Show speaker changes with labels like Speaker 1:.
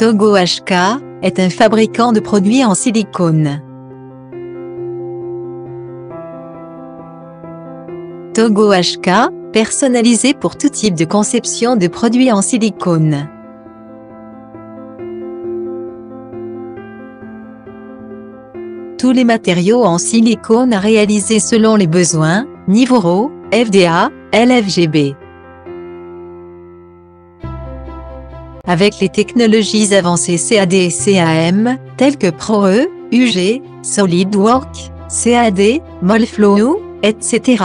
Speaker 1: Togo HK est un fabricant de produits en silicone. Togo HK, personnalisé pour tout type de conception de produits en silicone. Tous les matériaux en silicone à réaliser selon les besoins, Nivoro, FDA, LFGB. Avec les technologies avancées CAD et CAM, telles que ProE, UG, SolidWorks, CAD, Molflow, etc.